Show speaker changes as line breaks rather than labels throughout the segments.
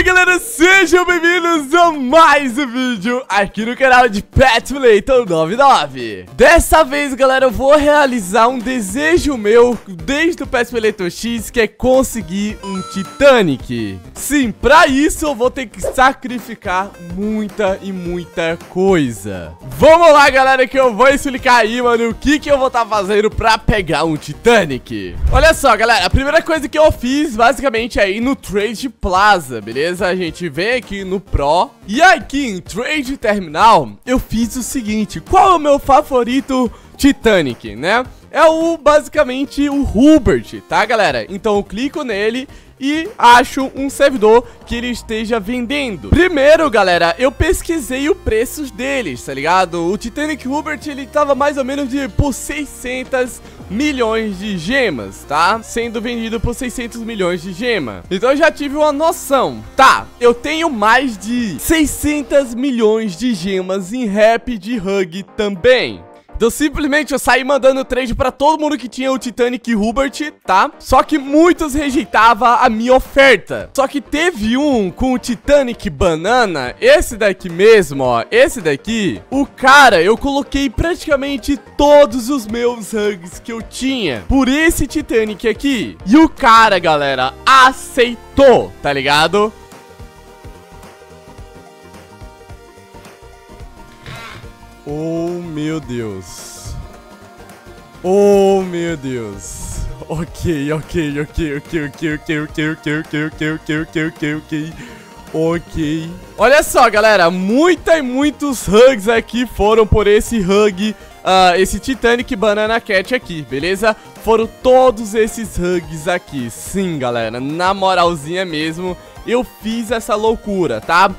aí galera, sejam bem-vindos a mais um vídeo aqui no canal de Pet Simulator 99 Dessa vez galera, eu vou realizar um desejo meu desde o Pet X Que é conseguir um Titanic. Sim, pra isso eu vou ter que sacrificar muita e muita coisa. Vamos lá galera que eu vou explicar aí, mano, o que que eu vou estar tá fazendo pra pegar um Titanic. Olha só galera, a primeira coisa que eu fiz basicamente é ir no Trade Plaza, beleza? A gente vem aqui no Pro E aqui em Trade Terminal Eu fiz o seguinte Qual é o meu favorito Titanic, né? É o, basicamente, o Hubert, tá galera? Então eu clico nele e acho um servidor que ele esteja vendendo. Primeiro, galera, eu pesquisei o preço deles, tá ligado? O Titanic Hubert, ele tava mais ou menos de por 600 milhões de gemas, tá? Sendo vendido por 600 milhões de gema. Então eu já tive uma noção. Tá, eu tenho mais de 600 milhões de gemas em rap de Hug também. Então simplesmente eu saí mandando trade pra todo mundo que tinha o Titanic Hubert, tá? Só que muitos rejeitavam a minha oferta. Só que teve um com o Titanic Banana, esse daqui mesmo, ó, esse daqui. O cara, eu coloquei praticamente todos os meus hugs que eu tinha por esse Titanic aqui. E o cara, galera, aceitou, tá ligado? Oh, meu Deus. Oh, meu Deus. Ok, ok, ok, ok, ok, ok, ok, ok, ok, ok, ok, ok, ok, ok. Ok. Olha só, galera, muita e muitos hugs aqui foram por esse hug, uh, esse Titanic Banana Cat aqui, beleza? Foram todos esses hugs aqui. Sim, galera, na moralzinha mesmo, eu fiz essa loucura, tá?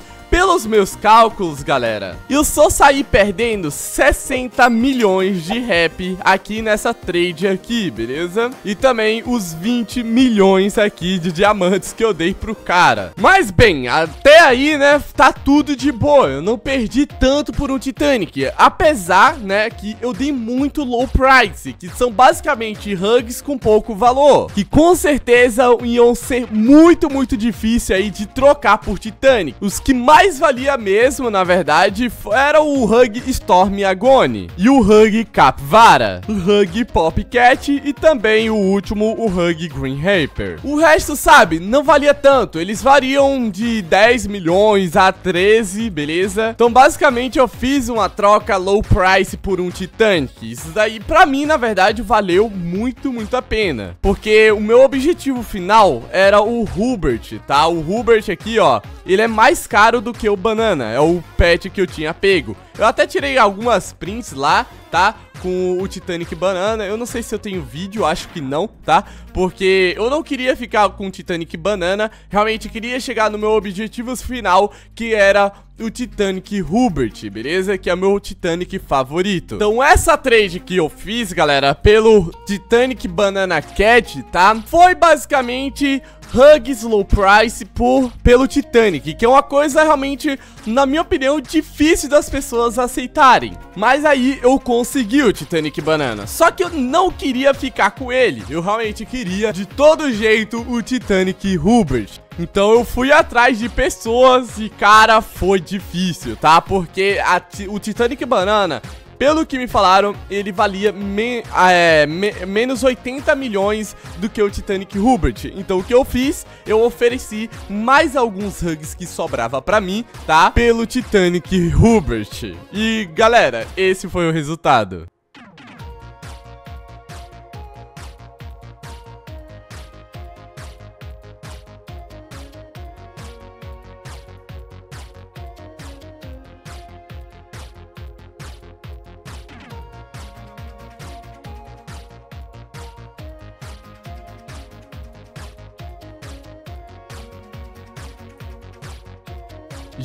Pelos meus cálculos, galera, eu só saí perdendo 60 milhões de rap aqui nessa trade aqui, beleza? E também os 20 milhões aqui de diamantes que eu dei pro cara. Mas bem, até aí, né, tá tudo de boa. Eu não perdi tanto por um Titanic. Apesar, né, que eu dei muito low price, que são basicamente hugs com pouco valor. Que com certeza iam ser muito, muito difícil aí de trocar por Titanic. Os que mais mais valia mesmo, na verdade, era o Hug Storm Agony e o Hug Capvara, o Hug Popcat e também o último, o Hug Green Reaper. O resto, sabe, não valia tanto, eles variam de 10 milhões a 13, beleza? Então, basicamente, eu fiz uma troca low price por um Titanic. Isso daí, pra mim, na verdade, valeu muito, muito a pena. Porque o meu objetivo final era o Hubert, tá? O Hubert aqui, ó, ele é mais caro do que o Banana, é o pet que eu tinha pego. Eu até tirei algumas prints lá, tá? Com o Titanic Banana, eu não sei se eu tenho vídeo, acho que não, tá? Porque eu não queria ficar com o Titanic Banana, realmente queria chegar no meu objetivo final, que era o Titanic Hubert, beleza? Que é o meu Titanic favorito. Então essa trade que eu fiz, galera, pelo Titanic Banana Cat, tá? Foi basicamente Hug Slow Price por, pelo Titanic, que é uma coisa realmente, na minha opinião, difícil das pessoas aceitarem. Mas aí eu consegui o Titanic Banana, só que eu não queria ficar com ele, eu realmente queria de todo jeito o Titanic Hubert. Então eu fui atrás de pessoas e, cara, foi difícil, tá? Porque o Titanic Banana, pelo que me falaram, ele valia me, é, me, menos 80 milhões do que o Titanic Hubert. Então o que eu fiz? Eu ofereci mais alguns hugs que sobrava pra mim, tá? Pelo Titanic Hubert. E galera, esse foi o resultado.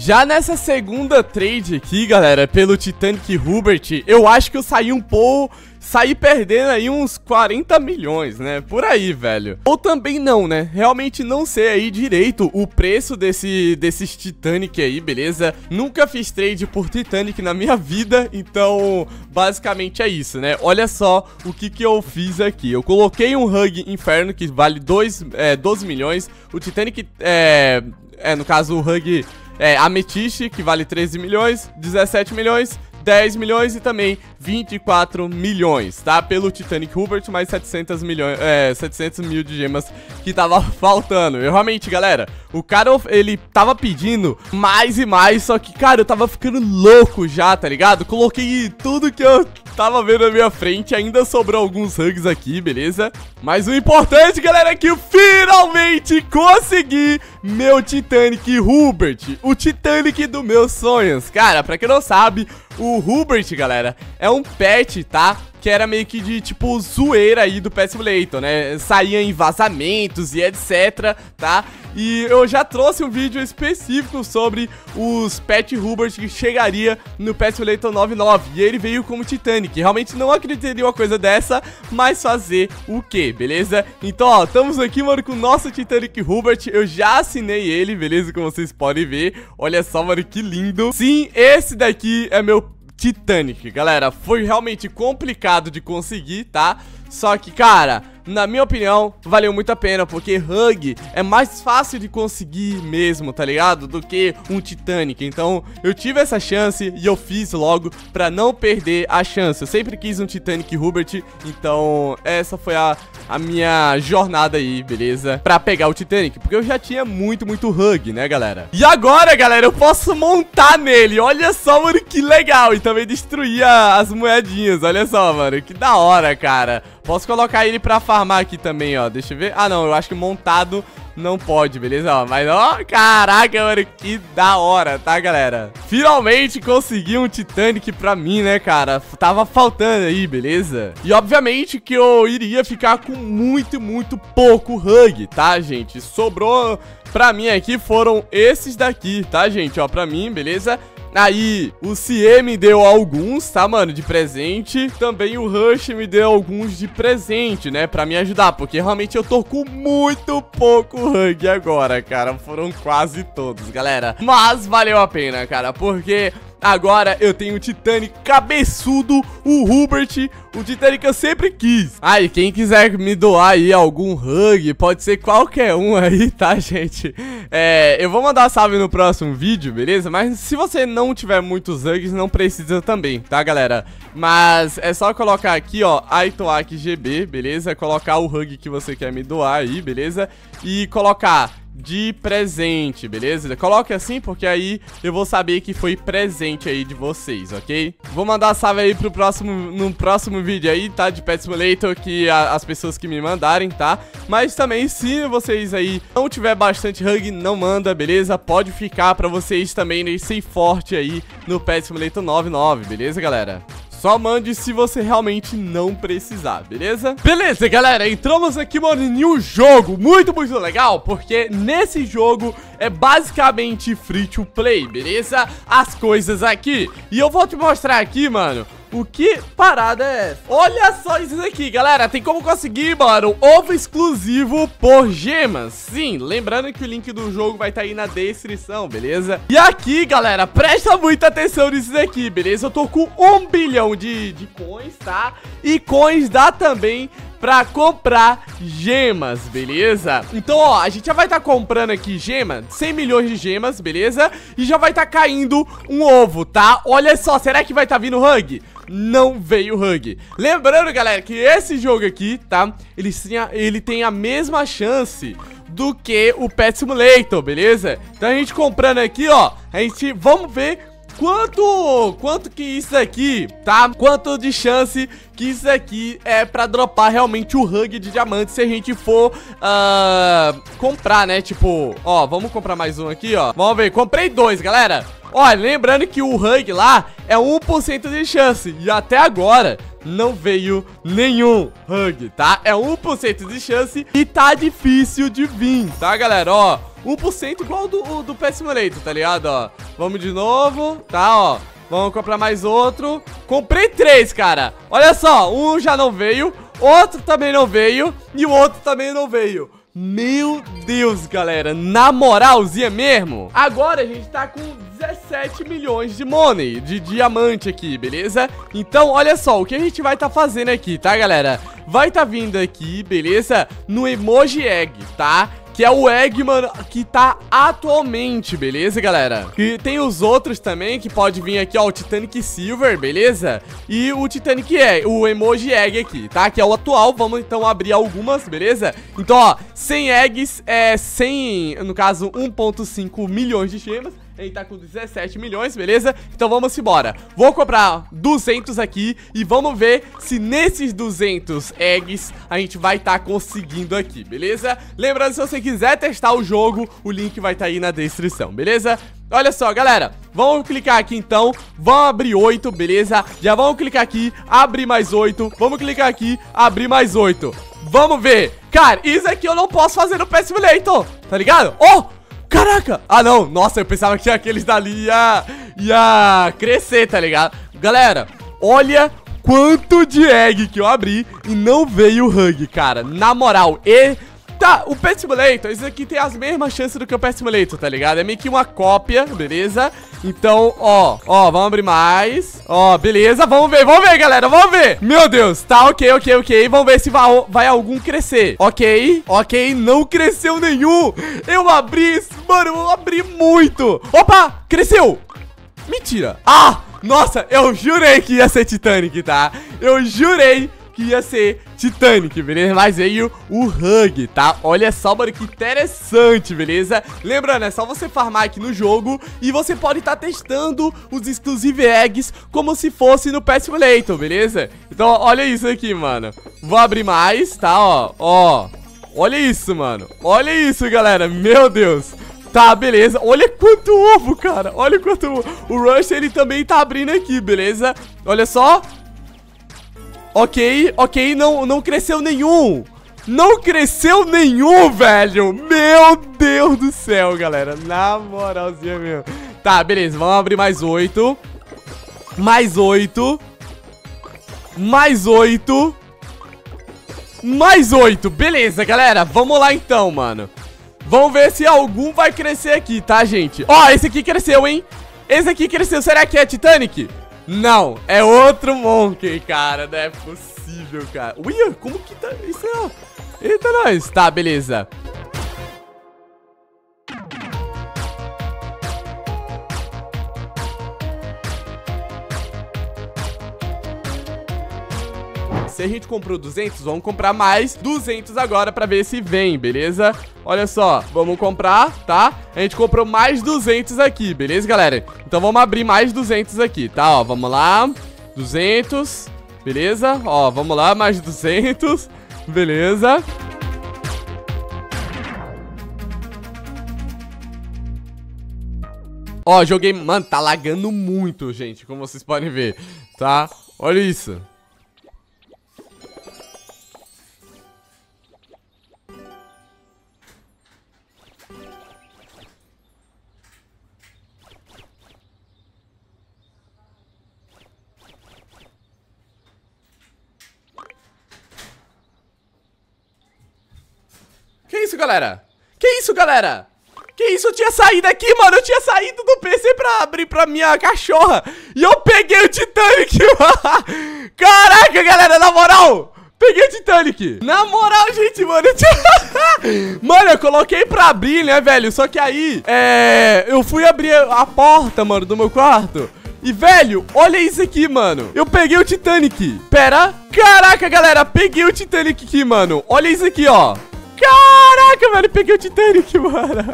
Já nessa segunda trade aqui, galera, pelo Titanic Hubert, eu acho que eu saí um pouco sair perdendo aí uns 40 milhões, né? Por aí, velho. Ou também não, né? Realmente não sei aí direito o preço desse, desses Titanic aí, beleza? Nunca fiz trade por Titanic na minha vida, então basicamente é isso, né? Olha só o que que eu fiz aqui. Eu coloquei um Hug Inferno que vale 2, é, 12 milhões. O Titanic é, É, no caso, o Hug é, Ametiste, que vale 13 milhões, 17 milhões, 10 milhões e também 24 milhões, tá? Pelo Titanic Hubert, mais 700 milhões, é, 700 mil de gemas que tava faltando. Eu realmente, galera, o cara, ele tava pedindo mais e mais, só que, cara, eu tava ficando louco já, tá ligado? Coloquei tudo que eu tava vendo na minha frente, ainda sobrou alguns hugs aqui, beleza? Mas o importante, galera, é que eu finalmente consegui meu Titanic Hubert, o Titanic dos meus sonhos. Cara, pra quem não sabe, o Hubert, galera, é um pet, tá? Que era meio que de, tipo, zoeira aí do Pet Simulator, né? Saía em vazamentos e etc, tá? E eu já trouxe um vídeo específico sobre os Pet Hubert que chegaria no Pet Simulator 99 E ele veio como Titanic, realmente não acreditaria uma coisa dessa, mas fazer o que, beleza? Então, ó, estamos aqui, mano, com o nosso Titanic Hubert Eu já assinei ele, beleza? Como vocês podem ver Olha só, mano, que lindo Sim, esse daqui é meu Titanic, galera, foi realmente complicado de conseguir, tá? Só que, cara, na minha opinião, valeu muito a pena, porque Hug é mais fácil de conseguir mesmo, tá ligado? Do que um Titanic. Então, eu tive essa chance e eu fiz logo pra não perder a chance. Eu sempre quis um Titanic Hubert, então essa foi a, a minha jornada aí, beleza? Pra pegar o Titanic, porque eu já tinha muito, muito Hug, né, galera? E agora, galera, eu posso montar nele. Olha só, mano, que legal. E também destruir as moedinhas. Olha só, mano, que da hora, cara. Posso colocar ele pra farmar aqui também, ó. Deixa eu ver. Ah, não. Eu acho que montado não pode, beleza? Ó, mas, ó, caraca, mano, que da hora, tá, galera? Finalmente consegui um Titanic pra mim, né, cara? Tava faltando aí, beleza? E, obviamente, que eu iria ficar com muito, muito pouco hug, tá, gente? Sobrou pra mim aqui foram esses daqui, tá, gente? Ó, pra mim, beleza? Aí, o CIE me deu alguns, tá, mano, de presente. Também o Rush me deu alguns de presente, né, pra me ajudar. Porque realmente eu tô com muito pouco hug agora, cara. Foram quase todos, galera. Mas valeu a pena, cara, porque Agora eu tenho o Titanic cabeçudo, o Hubert, o Titanic eu sempre quis. Ah, e quem quiser me doar aí algum hug, pode ser qualquer um aí, tá, gente? É, eu vou mandar salve no próximo vídeo, beleza? Mas se você não tiver muitos hugs, não precisa também, tá, galera? Mas é só colocar aqui, ó, Aitoak GB, beleza? Colocar o hug que você quer me doar aí, beleza? E colocar de presente, beleza? Coloque assim porque aí eu vou saber que foi presente aí de vocês, ok? Vou mandar salve aí pro próximo, no próximo vídeo aí, tá? De Pet Simulator, que a, as pessoas que me mandarem, tá? Mas também, se vocês aí não tiver bastante hug, não manda, beleza? Pode ficar pra vocês também né, ser forte aí no Pet Simulator 99, beleza, galera? Só mande se você realmente não precisar, beleza? Beleza, galera, entramos aqui, mano, em um jogo muito, muito legal, porque nesse jogo é basicamente free to play, beleza? As coisas aqui. E eu vou te mostrar aqui, mano, o que parada é essa? Olha só isso aqui, galera. Tem como conseguir, mano, ovo exclusivo por gemas. Sim, lembrando que o link do jogo vai estar tá aí na descrição, beleza? E aqui, galera, presta muita atenção nisso daqui, beleza? Eu tô com um bilhão de, de coins, tá? E coins dá também pra comprar gemas, beleza? Então, ó, a gente já vai estar tá comprando aqui gema, 100 milhões de gemas, beleza? E já vai estar tá caindo um ovo, tá? Olha só, será que vai estar tá vindo hug? não veio Hug. Lembrando, galera, que esse jogo aqui, tá? Ele tem a, ele tem a mesma chance do que o Pet Simulator, beleza? Então a gente comprando aqui, ó, a gente, vamos ver quanto, quanto que isso aqui, tá? Quanto de chance que isso aqui é pra dropar realmente o Hug de diamante se a gente for uh, comprar, né? Tipo, ó, vamos comprar mais um aqui, ó. Vamos ver, comprei dois, galera. Olha, lembrando que o Hug lá é 1% de chance E até agora não veio nenhum Hug, tá? É 1% de chance e tá difícil de vir, tá, galera? Ó, 1% igual do, do Pet Simulator, tá ligado? Ó, vamos de novo, tá, ó Vamos comprar mais outro Comprei três, cara Olha só, um já não veio Outro também não veio E o outro também não veio meu Deus, galera, na moralzinha mesmo Agora a gente tá com 17 milhões de money, de diamante aqui, beleza? Então, olha só, o que a gente vai tá fazendo aqui, tá, galera? Vai tá vindo aqui, beleza? No emoji egg, tá? Que é o egg, mano, que tá atualmente, beleza, galera? E tem os outros também, que pode vir aqui, ó, o Titanic Silver, beleza? E o Titanic Egg, o Emoji Egg aqui, tá? Que é o atual, vamos então abrir algumas, beleza? Então, ó, 100 eggs, é 100, no caso, 1.5 milhões de gemas gente tá com 17 milhões, beleza? Então vamos embora. Vou comprar 200 aqui e vamos ver se nesses 200 eggs a gente vai estar tá conseguindo aqui, beleza? Lembrando, se você quiser testar o jogo, o link vai estar tá aí na descrição, beleza? Olha só, galera, vamos clicar aqui então, vamos abrir 8, beleza? Já vamos clicar aqui, abrir mais 8, vamos clicar aqui, abrir mais 8 Vamos ver Cara, isso aqui eu não posso fazer no PS Simulator, tá ligado? Oh, Caraca! Ah, não. Nossa, eu pensava que aqueles dali ia, ia crescer, tá ligado? Galera, olha quanto de egg que eu abri e não veio o Hug, cara. Na moral, e Tá, o Pet Simulator, esse aqui tem as mesmas chances do que o Pet Simulator, tá ligado? É meio que uma cópia, beleza? Então, ó, ó, vamos abrir mais. Ó, beleza, vamos ver, vamos ver, galera, vamos ver. Meu Deus, tá, ok, ok, ok. Vamos ver se vai, vai algum crescer. Ok, ok, não cresceu nenhum. Eu abri, mano, eu abri muito. Opa, cresceu. Mentira. Ah, nossa, eu jurei que ia ser Titanic, tá? Eu jurei que ia ser Titanic, beleza? Mas veio o Hug, tá? Olha só, mano, que interessante, beleza? Lembrando, é só você farmar aqui no jogo e você pode estar tá testando os Exclusive Eggs como se fosse no Pet Simulator, beleza? Então, olha isso aqui, mano. Vou abrir mais, tá? Ó, ó. Olha isso, mano. Olha isso, galera. Meu Deus. Tá, beleza. Olha quanto ovo, cara. Olha quanto ovo. O Rush, ele também tá abrindo aqui, beleza? Olha só. Ok, ok, não, não cresceu nenhum. Não cresceu nenhum, velho. Meu Deus do céu, galera. Na moralzinha mesmo. Tá, beleza. Vamos abrir mais oito. Mais oito. Mais oito. Mais oito. Beleza, galera. Vamos lá então, mano. Vamos ver se algum vai crescer aqui, tá, gente? Ó, esse aqui cresceu, hein? Esse aqui cresceu. Será que é Titanic? Não, é outro Monkey, cara. Não é possível, cara. Ui, como que tá isso? É... Eita, nós. Tá, beleza. Se a gente comprou 200, vamos comprar mais 200 agora pra ver se vem, beleza? Olha só, vamos comprar, tá? A gente comprou mais 200 aqui, beleza, galera? Então vamos abrir mais 200 aqui, tá? Ó, vamos lá 200, beleza? Ó, vamos lá, mais 200 Beleza Ó, joguei... Mano, tá lagando muito, gente, como vocês podem ver, tá? Olha isso isso, galera? Que isso, galera? Que isso? Eu tinha saído aqui, mano. Eu tinha saído do PC pra abrir pra minha cachorra. E eu peguei o Titanic. Caraca, galera, na moral. Peguei o Titanic. Na moral, gente, mano. Eu tinha... mano, eu coloquei pra abrir, né, velho? Só que aí, é... Eu fui abrir a porta, mano, do meu quarto. E, velho, olha isso aqui, mano. Eu peguei o Titanic. Pera. Caraca, galera, peguei o Titanic aqui, mano. Olha isso aqui, ó. Caraca, velho, peguei o Titanic, mano.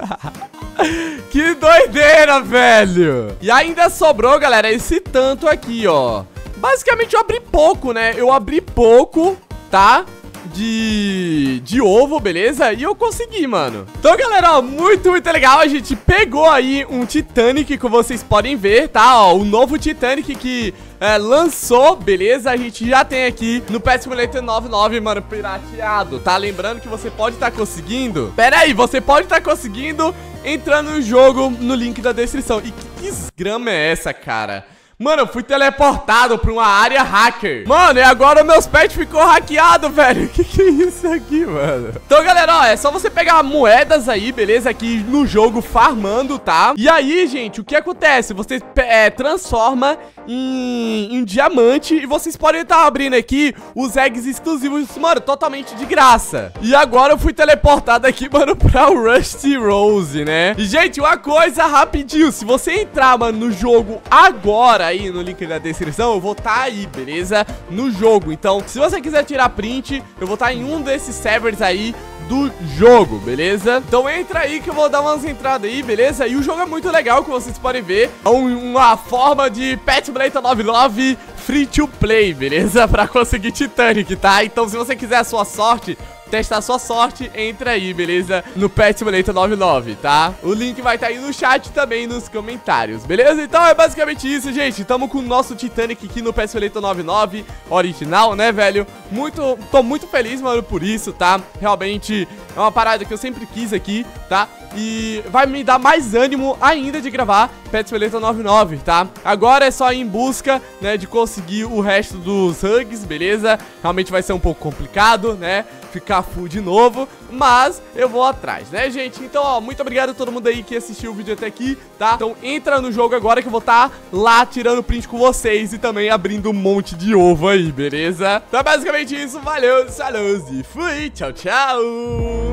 que doideira, velho. E ainda sobrou, galera, esse tanto aqui, ó. Basicamente eu abri pouco, né? Eu abri pouco, tá? de, de ovo, beleza? E eu consegui, mano. Então, galera, ó, muito, muito legal. A gente pegou aí um Titanic, como vocês podem ver, tá? Ó, o novo Titanic que é, lançou, beleza? A gente já tem aqui no Pet Simulator 99, mano, pirateado, tá? Lembrando que você pode estar tá conseguindo... Pera aí, você pode estar tá conseguindo entrando no jogo no link da descrição. E que desgrama é essa, cara? Mano, eu fui teleportado pra uma área hacker. Mano, e agora meus pets ficou hackeado, velho. Que que é isso aqui, mano? Então, galera, ó, é só você pegar moedas aí, beleza? Aqui no jogo farmando, tá? E aí, gente, o que acontece? Você é, transforma em, em diamante e vocês podem estar abrindo aqui os eggs exclusivos, mano, totalmente de graça. E agora eu fui teleportado aqui, mano, pra Rusty Rose, né? E, gente, uma coisa rapidinho, se você entrar, mano, no jogo agora aí, no link da descrição, eu vou estar tá aí, beleza? No jogo, então, se você quiser tirar print, eu vou estar tá em um desses servers aí do jogo, beleza? Então entra aí que eu vou dar umas entradas aí, beleza? E o jogo é muito legal, como vocês podem ver. É uma forma de Pet Blade 99 free to play, beleza? Pra conseguir Titanic, tá? Então se você quiser a sua sorte, testar sua sorte, entra aí, beleza? No Pet Simulator 99, tá? O link vai estar tá aí no chat também nos comentários, beleza? Então é basicamente isso, gente. Tamo com o nosso Titanic aqui no Pet Simulator 99 original, né, velho? Muito, tô muito feliz, mano, por isso, tá? Realmente é uma parada que eu sempre quis aqui, tá? E vai me dar mais ânimo ainda de gravar Pet Simulator 99, tá? Agora é só ir em busca, né, de conseguir o resto dos hugs, beleza? Realmente vai ser um pouco complicado, né? Ficar full de novo, mas eu vou atrás, né, gente? Então, ó, muito obrigado a todo mundo aí que assistiu o vídeo até aqui, tá? Então entra no jogo agora que eu vou estar tá lá tirando print com vocês e também abrindo um monte de ovo aí, beleza? Então é basicamente isso, valeu, saludos e fui, tchau, tchau!